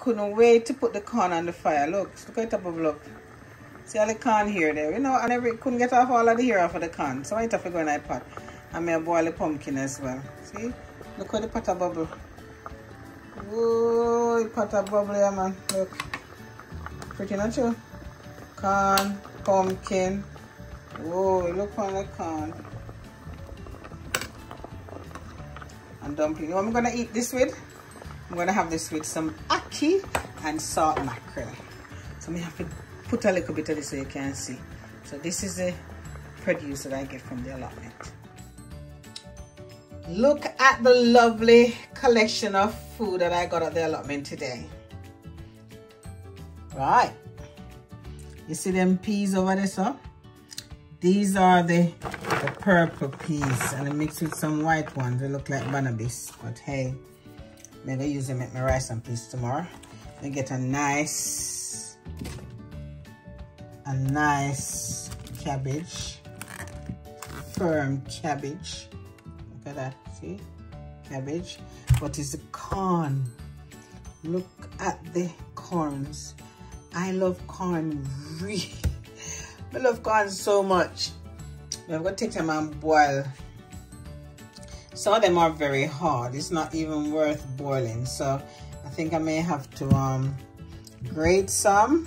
couldn't wait to put the corn on the fire. Look, look at the bubble up. See all the corn here there. You know, I never couldn't get off all of the hair off of the corn. So I have to go in that pot. And may boil the pumpkin as well. See? Look how the pot of bubble. Whoa, pot of bubble here, man. Look. Pretty not oh. you? Corn, pumpkin. Whoa, look on the corn. And dumpling. What I'm gonna eat this with? I'm gonna have this with some and salt mackerel. So I have to put a little bit of this so you can see. So this is the produce that I get from the allotment. Look at the lovely collection of food that I got at the allotment today. Right. You see them peas over there, so? These are the, the purple peas and I mix with some white ones. They look like Banabis, but hey, maybe use them at my rice and peas tomorrow. I get a nice, a nice cabbage, firm cabbage. Look at that, see? Cabbage. What is the corn? Look at the corns. I love corn really. I love corn so much. I'm to take them and boil. Some of them are very hard. It's not even worth boiling. So I think I may have to um, grate some.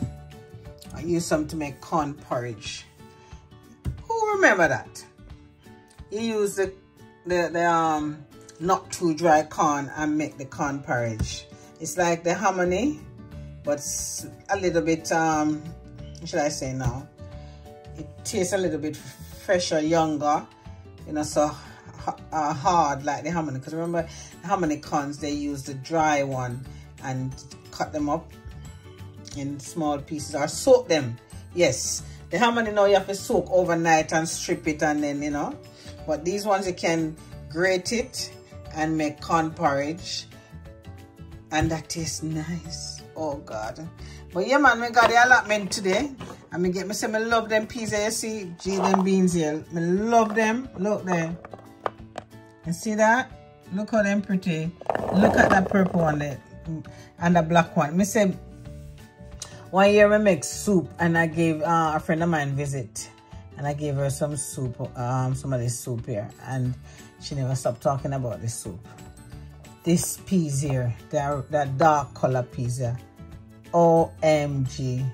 I use some to make corn porridge. Who remember that? You use the, the, the um, not too dry corn and make the corn porridge. It's like the hominy, but a little bit, um, should I say now? It tastes a little bit fresher, younger, you know, so uh, hard like the hominy. Because remember, the hominy corns, they use the dry one and cut them up in small pieces or soak them. Yes, the hominy now you have to soak overnight and strip it and then, you know. But these ones you can grate it and make corn porridge. And that tastes nice. Oh God. But yeah man, we got the allotment today. And me get me say me love them peas there, you see? Gee, them beans here. Me love them. Look there. You see that? Look how them pretty. Look at that purple one there. And the black one. Me say, one year we make soup and I gave uh, a friend of mine visit. And I gave her some soup, um, some of this soup here. And she never stopped talking about this soup. This peas here, that, that dark color peas here. OMG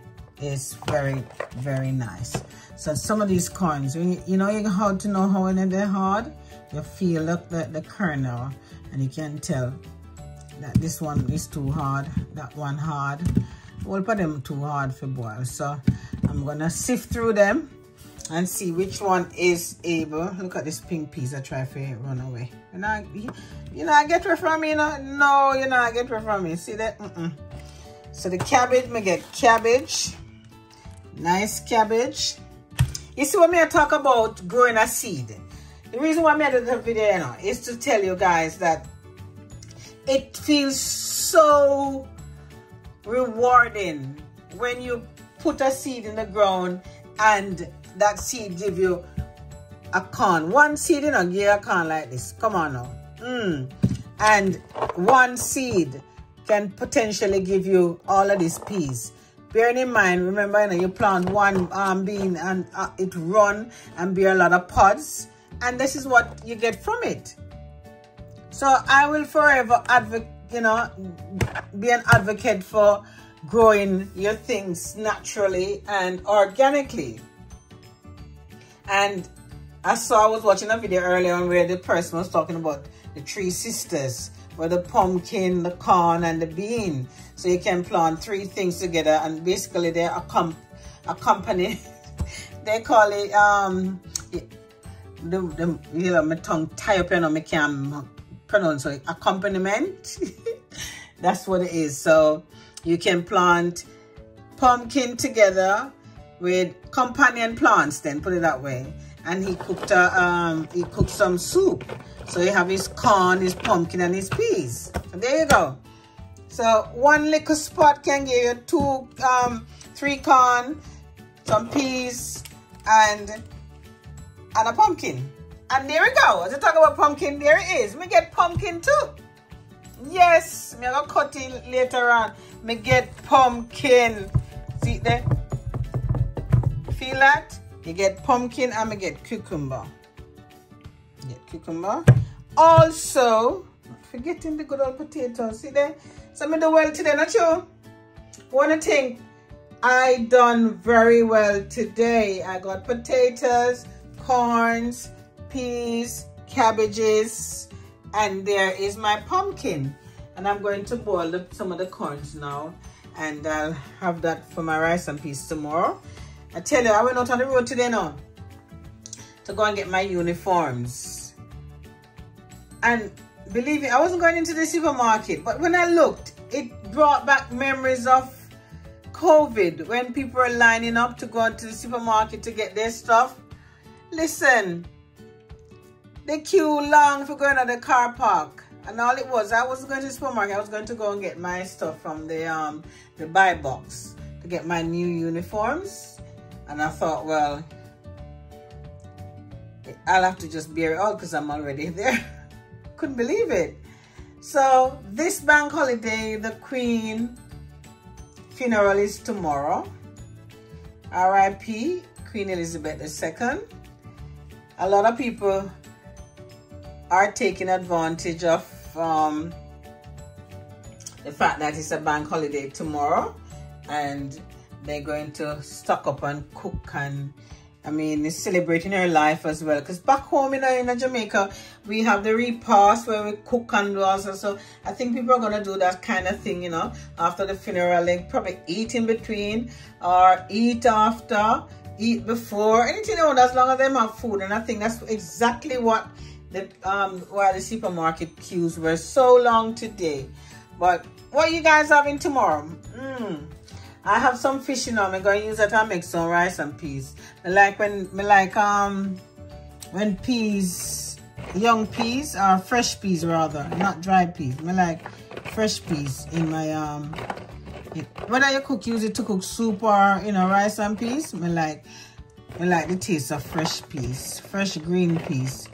is very, very nice. So some of these corns, you, know you how to know how they're hard? You feel the, the, the kernel and you can tell that this one is too hard, that one hard. All of them too hard for boil. So I'm gonna sift through them and see which one is able. Look at this pink piece I try to run away. You know, you, know, I get rid from me, you know? No, you know, I get rid from me. See that? Mm -mm. So the cabbage, me get cabbage. Nice cabbage. You see what me I talk about growing a seed? The reason why I made the video you know, is to tell you guys that it feels so rewarding when you put a seed in the ground and that seed give you a corn. One seed in a a corn like this. Come on now. Mm. And one seed can potentially give you all of these peas. Bearing in mind, remember, you, know, you plant one um, bean and uh, it run and bear a lot of pods. And this is what you get from it. So I will forever advocate, you know, be an advocate for growing your things naturally and organically. And I saw, I was watching a video earlier on where the person was talking about the three sisters, where the pumpkin, the corn, and the bean. So you can plant three things together and basically they're a, a company. they call it, um, the, the, you know, my tongue tie up, you I can't pronounce it, accompaniment. That's what it is. So you can plant pumpkin together with companion plants then, put it that way. And he cooked a, um, he cooked some soup. So you have his corn, his pumpkin, and his peas. So there you go. So one little spot can give you two, um, three corn, some peas, and and a pumpkin. And there we go. As I talk about pumpkin, there it is. We get pumpkin too. Yes, me gonna cut it later on. Me get pumpkin. See there? Feel that? You get pumpkin and me get cucumber. Get cucumber. Also, forgetting the good old potatoes. See there? So me do well today, not you? Wanna think I done very well today. I got potatoes, corns, peas, cabbages, and there is my pumpkin. And I'm going to boil the, some of the corns now, and I'll have that for my rice and peas tomorrow. I tell you, I went out on the road today now to go and get my uniforms. And believe me, I wasn't going into the supermarket, but when I looked, it brought back memories of COVID, when people are lining up to go to the supermarket to get their stuff, listen, the queue long for going to the car park. And all it was, I was going to the supermarket, I was going to go and get my stuff from the um the buy box to get my new uniforms. And I thought, well, I'll have to just bear it all because I'm already there. Couldn't believe it. So this bank holiday, the Queen funeral is tomorrow. R.I.P. Queen Elizabeth II. A lot of people are taking advantage of um, the fact that it's a bank holiday tomorrow and they're going to stock up and cook and I mean, it's celebrating her life as well. Because back home in, in Jamaica, we have the repast where we cook and do also. So I think people are going to do that kind of thing, you know, after the funeral. Like probably eat in between or eat after, eat before, anything you want as long as they have food. And I think that's exactly what the um why the supermarket queues were so long today. But what you guys having tomorrow? Mm. I have some fish, you know. I'm to use that to make some rice and peas. I like when, me like, um, when peas, young peas, or fresh peas rather, not dry peas. I like fresh peas in my, um, whether you cook, use it to cook soup or, you know, rice and peas. I like, I like the taste of fresh peas, fresh green peas.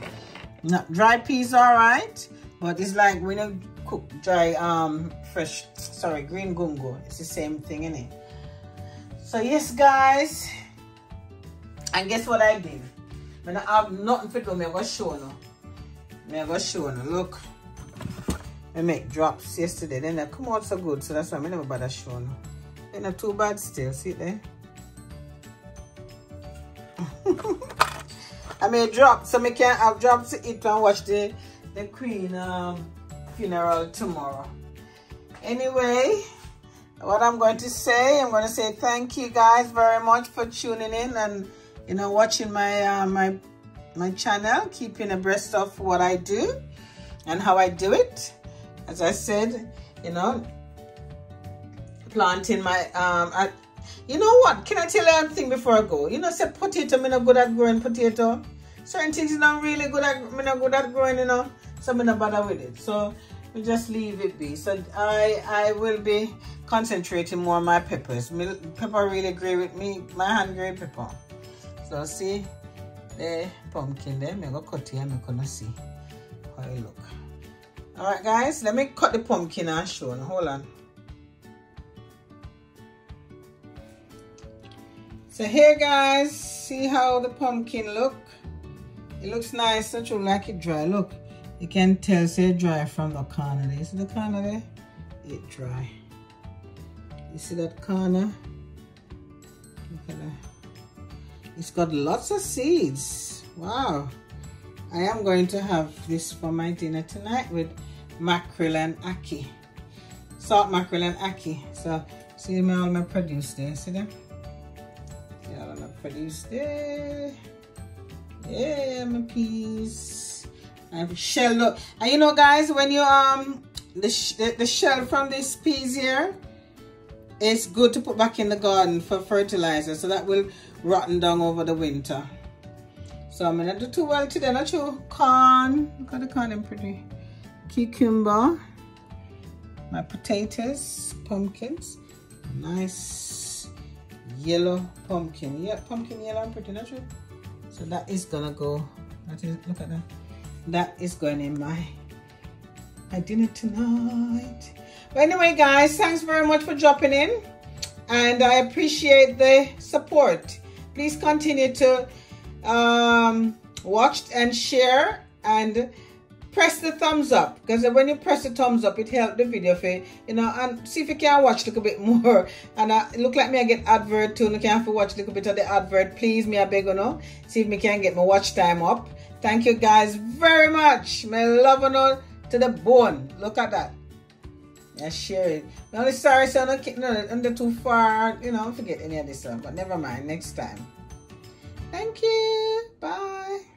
Not dry peas, all right, but it's like when you cook dry, um, fresh, sorry, green gungo. It's the same thing, in it. So yes, guys. And guess what I did? When I have nothing to do, I'm going to show you. I'm going to show you. Look. I make drops yesterday. Then they come out so good. So that's why I never bother showing. They're not too bad still. See there? I made drops. So I can have drops to eat and watch the, the Queen um, funeral tomorrow. Anyway what I'm going to say, I'm going to say thank you guys very much for tuning in and, you know, watching my, uh, my, my channel, keeping abreast of what I do and how I do it. As I said, you know, planting my, um, you know what? Can I tell you one thing before I go? You know, say potato, I'm not good at growing potato. Certain things I'm not really good at, I'm not good at growing, you know, so I'm not bother with it. So, we just leave it be. So I I will be concentrating more on my peppers. Pepper really agree with me, my hand grade pepper. So see the pumpkin there, I'm gonna cut it and I'm gonna see how it look. Alright guys, let me cut the pumpkin and show. Hold on. So here guys, see how the pumpkin look? It looks nice, don't you like it dry? Look, you can tell say dry from the corner there. The corner there? It dry. You see that corner? Look at that. It's got lots of seeds. Wow. I am going to have this for my dinner tonight with mackerel and ackee. Salt mackerel and ackee. So see me all my produce there. See them? See all my produce there. Yeah, my peas. I've shelled up. And you know, guys, when you um the, the, the shell from this peas here, it's good to put back in the garden for fertilizer, so that will rotten down over the winter. So I'm gonna do too well today. Not you corn. Look at the corn and pretty. Cucumber. My potatoes, pumpkins. Nice yellow pumpkin. Yeah, pumpkin yellow pretty, natural. So that is gonna go. That is look at that that is going in my my dinner tonight. But anyway, guys, thanks very much for dropping in. And I appreciate the support. Please continue to um, watch and share and press the thumbs up because when you press the thumbs up it helps the video for you know and see if you can watch a little bit more. And uh, it look like me I get advert too and you can watch a little bit of the advert. Please me I beg you know see if me can get my watch time up. Thank you guys very much. My love you to the bone. Look at that. I share it. I'm only sorry so not no, under too far you know forget any of this but never mind. Next time. Thank you. Bye